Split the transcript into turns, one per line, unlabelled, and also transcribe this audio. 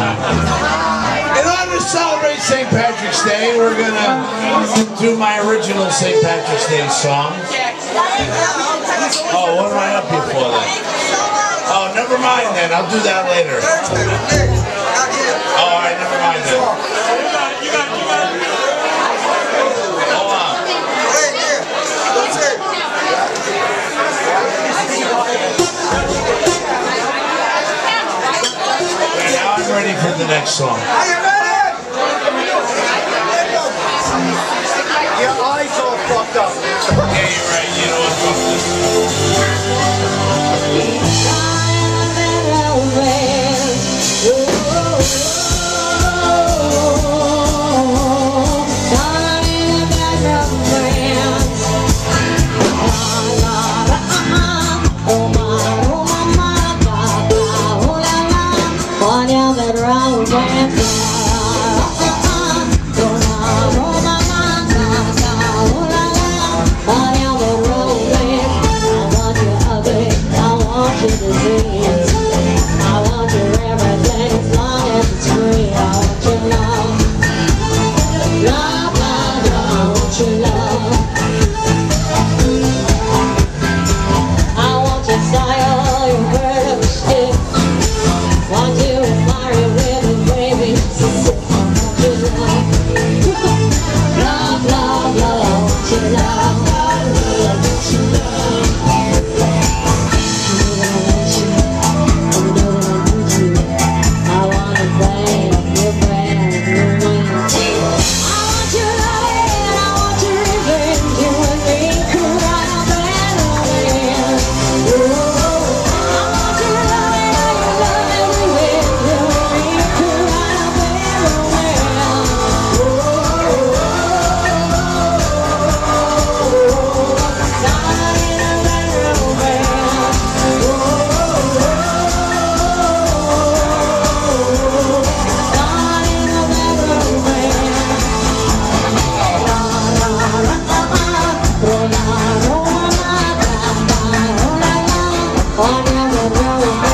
In order to celebrate St. Patrick's Day, we're going to do my original St. Patrick's Day song. Oh, what am I up here for then? Oh, never mind then. I'll do that later. Oh, all right, never mind then. next song. Are you ready?
Your eyes all fucked up.
yeah, you're right. You know what?
la la la